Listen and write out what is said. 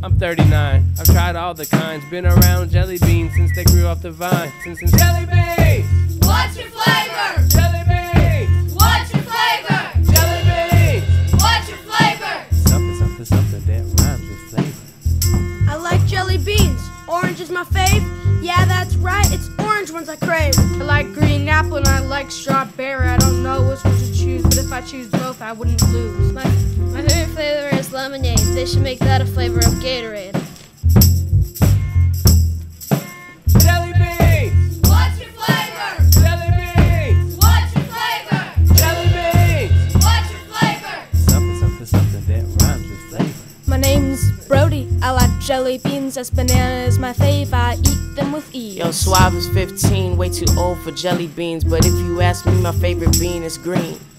I'm 39. I've tried all the kinds. Been around jelly beans since they grew off the vine. Since, since jelly beans! What's your flavor? Jelly beans! What's your flavor? Jelly beans! What's your flavor? Something, something, something that rhymes with flavor. I like jelly beans. Orange is my fave. Yeah, that's right. It's orange ones I crave. I like green apple and I like strawberry. I don't know which one to choose, but if I choose both, I wouldn't lose. My, my favorite flavor is lemonade. They should make that a flavor of Gatorade. Jelly beans! What's your flavor? Jelly beans! What's your flavor? Jelly beans! What's your flavor? Something, something, something that rhymes with flavor. My name's Brody. I like jelly beans. As banana is my fave. I eat them with ease. Yo, Suave is 15, way too old for jelly beans. But if you ask me, my favorite bean is green. Emma,